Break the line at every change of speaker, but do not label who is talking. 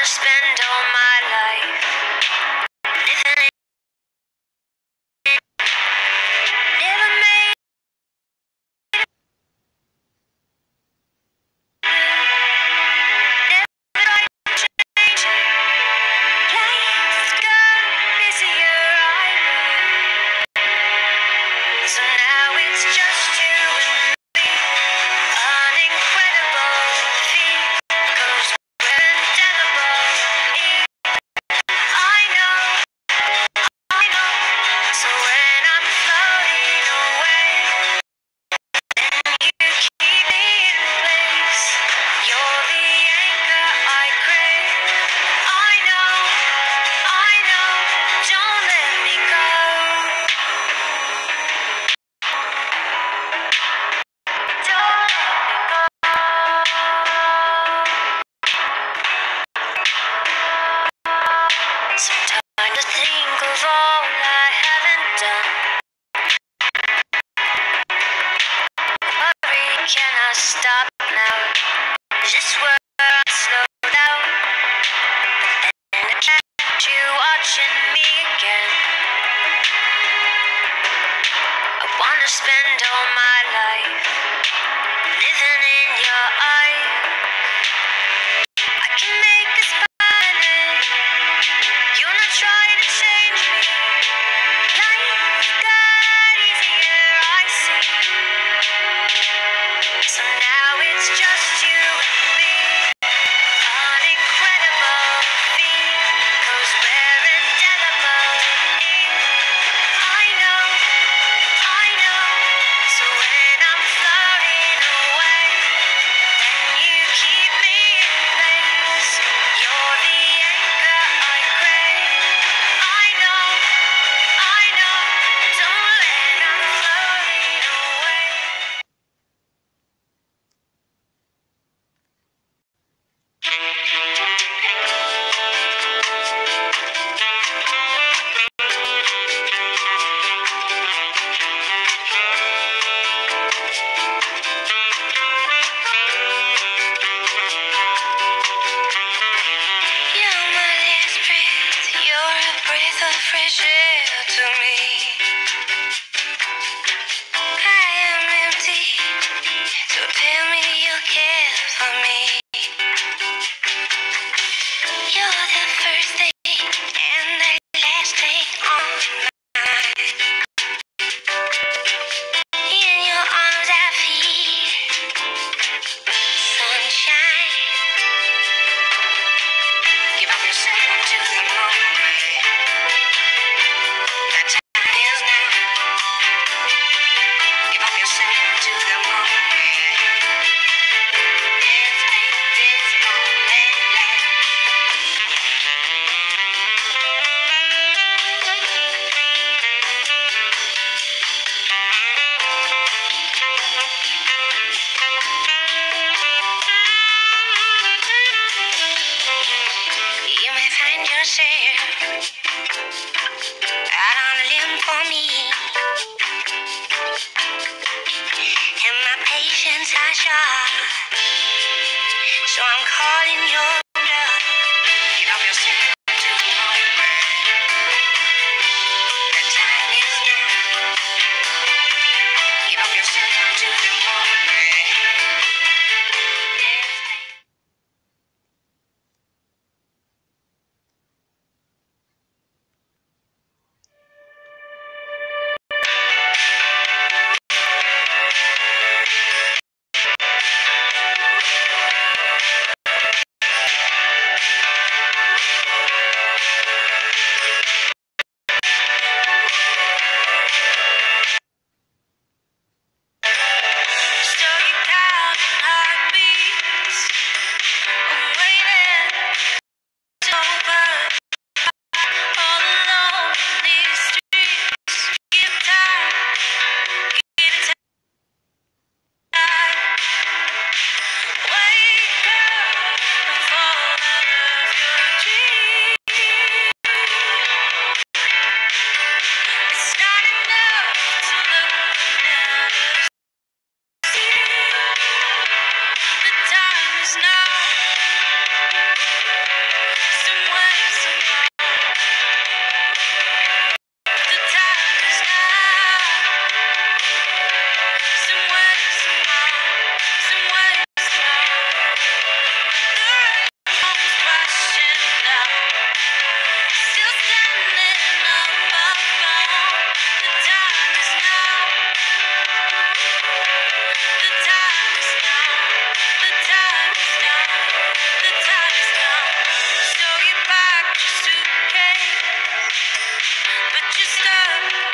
gonna spend all my life Never made Never like change. Life's got busier, I So now it's just you. Stop now. but you stop.